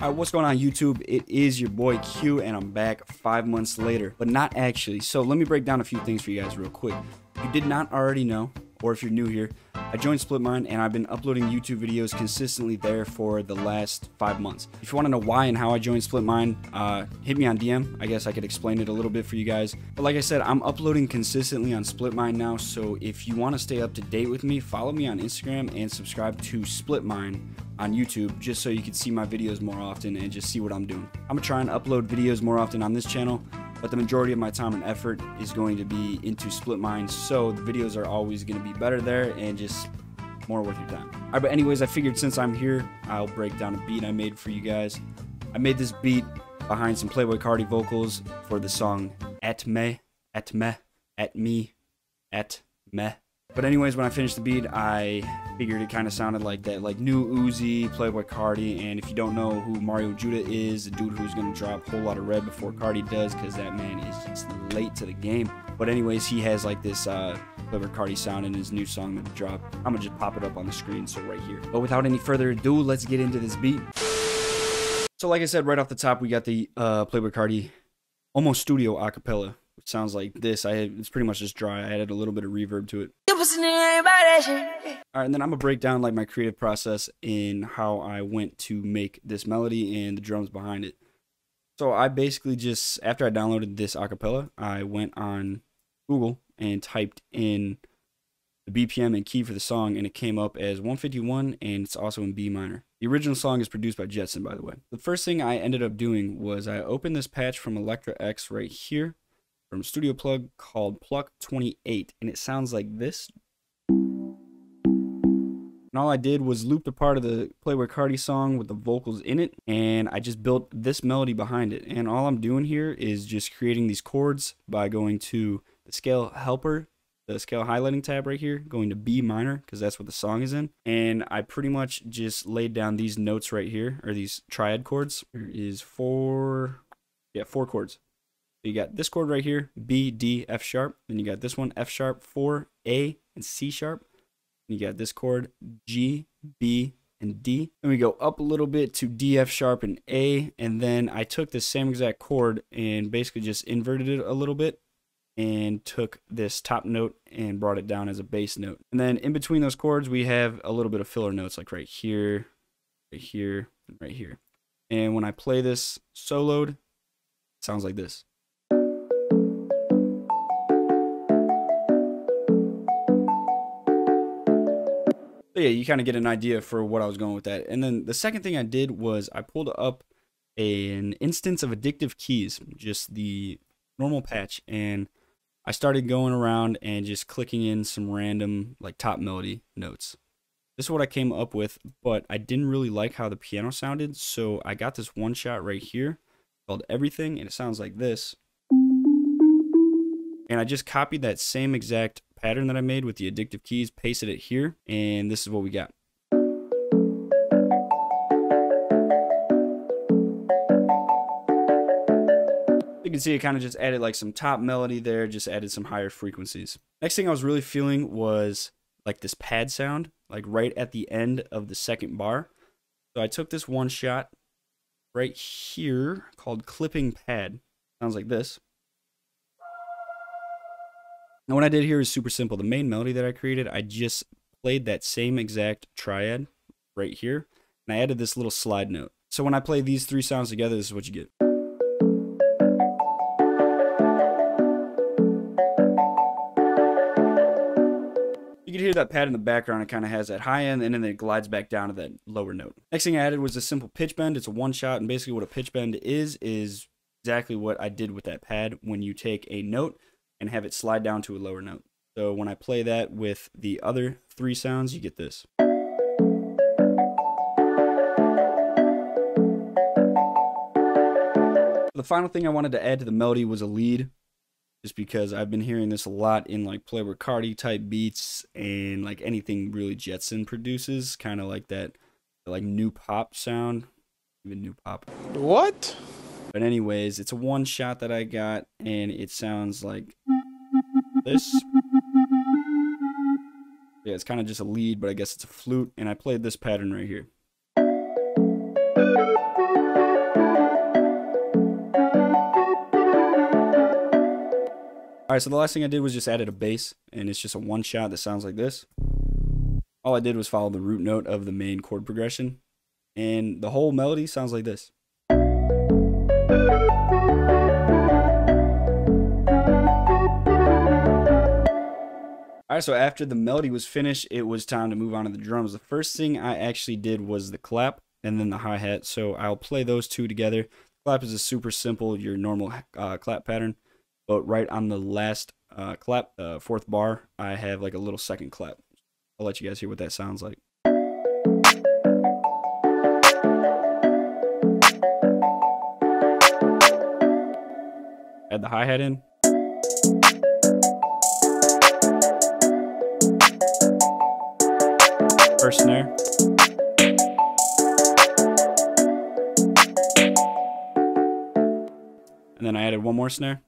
Alright, what's going on YouTube? It is your boy KYU and I'm back five months later, but not actually. So let me break down a few things for you guys real quick. If you did not already know, or if you're new here, I joined Splitmind and I've been uploading YouTube videos consistently there for the last five months. If you want to know why and how I joined Splitmind, uh, hit me on DM. I guess I could explain it a little bit for you guys. But like I said, I'm uploading consistently on Splitmind now, so if you want to stay up to date with me, follow me on Instagram and subscribe to Splitmind on YouTube just so you can see my videos more often and just see what I'm doing. I'm gonna try and upload videos more often on this channel but the majority of my time and effort is going to be into Splitmind so the videos are always going to be better there and just more worth your time. All right but anyways i figured since i'm here i'll break down a beat i made for you guys. I made this beat behind some Playboi Carti vocals for the song at me at me at me at me but anyways, when I finished the beat, I figured it kind of sounded like that, like new Uzi, Playboi Carti, and if you don't know who Mario Judah is, the dude who's gonna drop a Whole Lotta Red before Carti does, because that man is just late to the game. But anyways, he has like this uh, Playboi Carti sound in his new song that dropped. I'm gonna just pop it up on the screen, so right here. But without any further ado, let's get into this beat. So like I said, right off the top, we got the uh, Playboi Carti almost studio acapella which sounds like this. I it's pretty much just dry. I added a little bit of reverb to it. All right, and then I'm gonna break down like my creative process in how I went to make this melody and the drums behind it. So I basically just after I downloaded this acapella, I went on Google and typed in the BPM and key for the song, and it came up as 151, and it's also in B minor. The original song is produced by Jetson, by the way. The first thing I ended up doing was I opened this patch from ElectraX right here, from Studio Plug called Pluck 28, and it sounds like this. And all I did was loop the part of the Playboi Carti song with the vocals in it, and I just built this melody behind it. And all I'm doing here is just creating these chords by going to the scale helper, the scale highlighting tab right here, going to B minor, because that's what the song is in. And I pretty much just laid down these notes right here, or these triad chords. There is four, yeah, four chords you got this chord right here, B, D, F sharp. Then you got this one, F sharp, 4, A, and C sharp. you got this chord, G, B, and D. Then we go up a little bit to D, F sharp, and A. And then I took the same exact chord and basically just inverted it a little bit and took this top note and brought it down as a bass note. And then in between those chords, we have a little bit of filler notes like right here, right here, and right here. And when I play this soloed, it sounds like this. Yeah, you kind of get an idea for what I was going with that. And then the second thing I did was I pulled up an instance of addictive keys, just the normal patch, and I started going around and just clicking in some random like top melody notes. This is what I came up with, but I didn't really like how the piano sounded, so I got this one shot right here called Everything, and it sounds like this. And I just copied that same exact pattern that I made with the addictive keys, pasted it here, and this is what we got. You can see it kind of just added like some top melody there, just added some higher frequencies. Next thing I was really feeling was like this pad sound, like right at the end of the second bar. So I took this one shot right here called clipping pad. Sounds like this. Now what I did here is super simple. The main melody that I created, I just played that same exact triad right here, and I added this little slide note. So when I play these three sounds together, this is what you get. You can hear that pad in the background. It kind of has that high end, and then it glides back down to that lower note. Next thing I added was a simple pitch bend. It's a one shot, and basically what a pitch bend is, is exactly what I did with that pad. When you take a note, and have it slide down to a lower note. So when I play that with the other three sounds, you get this. The final thing I wanted to add to the melody was a lead, just because I've been hearing this a lot in like Playboi Carti type beats and like anything really Jetson produces, kind of like that like new pop sound, even new pop. What? But anyways, it's a one shot that I got, and it sounds like this. Yeah, it's kind of just a lead, but I guess it's a flute, and I played this pattern right here. All right, so the last thing I did was just added a bass, and it's just a one shot that sounds like this. All I did was follow the root note of the main chord progression, and the whole melody sounds like this. All right, so after the melody was finished, it was time to move on to the drums. The first thing I actually did was the clap and then the hi-hat. So I'll play those two together. Clap is a super simple, your normal uh, clap pattern. But right on the last uh, clap, uh, fourth bar, I have like a little second clap. I'll let you guys hear what that sounds like. Add the hi-hat in. First snare. And then I added one more snare.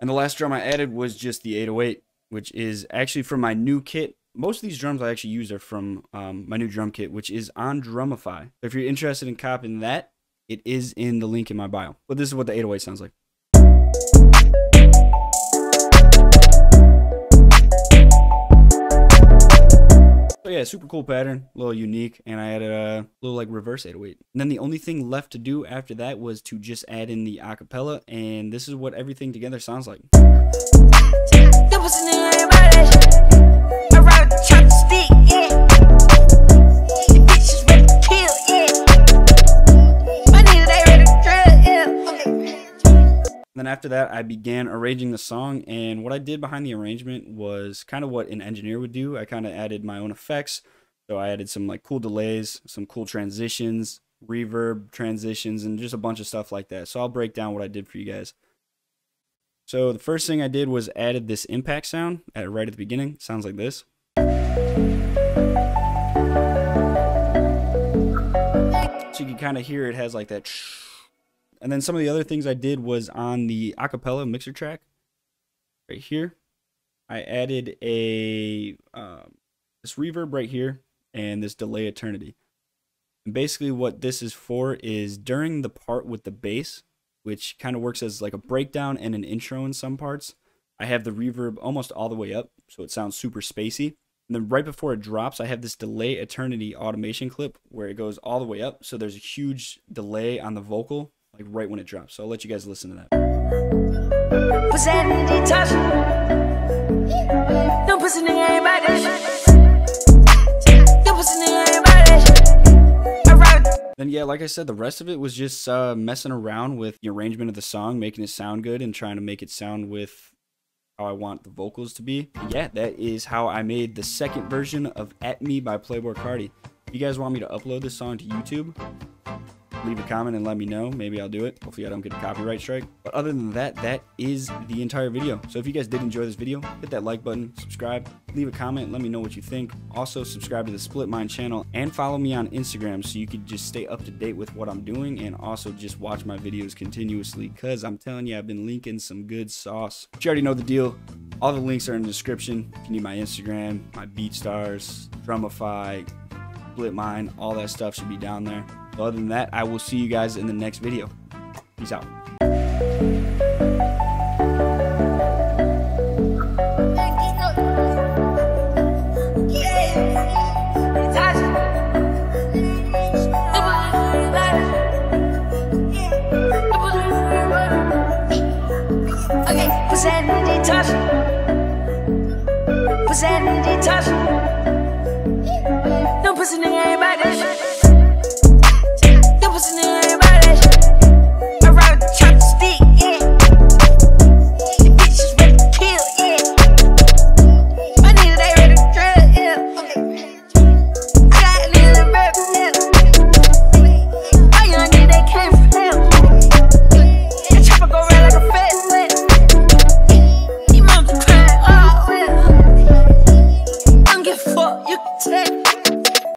And the last drum I added was just the 808, which is actually from my new kit. Most of these drums I actually use are from um, my new drum kit, which is on Drumify. If you're interested in copying that, it is in the link in my bio. But this is what the 808 sounds like. Super cool pattern, a little unique, and I added a uh, little like reverse 808. And then the only thing left to do after that was to just add in the acapella, and this is what everything together sounds like. After that, I began arranging the song. And what I did behind the arrangement was kind of what an engineer would do. I kind of added my own effects. So I added some like cool delays, some cool transitions, reverb transitions, and just a bunch of stuff like that. So I'll break down what I did for you guys. So the first thing I did was added this impact sound at right at the beginning. sounds like this. So you can kind of hear it has like that and then some of the other things I did was on the acapella mixer track right here. I added a um, this reverb right here and this delay eternity. And basically what this is for is during the part with the bass, which kind of works as like a breakdown and an intro in some parts, I have the reverb almost all the way up, so it sounds super spacey. And then right before it drops, I have this delay eternity automation clip where it goes all the way up. So there's a huge delay on the vocal like right when it drops. So I'll let you guys listen to that. Then yeah, like I said, the rest of it was just uh, messing around with the arrangement of the song, making it sound good, and trying to make it sound with how I want the vocals to be. yeah, that is how I made the second version of At Me by Playboi Carti. If you guys want me to upload this song to YouTube, leave a comment and let me know. Maybe I'll do it. Hopefully I don't get a copyright strike. But other than that, that is the entire video. So if you guys did enjoy this video, hit that like button, subscribe, leave a comment, let me know what you think. Also subscribe to the Split Mind channel and follow me on Instagram so you can just stay up to date with what I'm doing and also just watch my videos continuously because I'm telling you I've been linking some good sauce. But you already know the deal. All the links are in the description. If you need my Instagram, my BeatStars, Drumify, Split Mind, all that stuff should be down there. Other than that, I will see you guys in the next video. Peace out. Sanity touch. Sanity touch. No pussy nigga ain't about that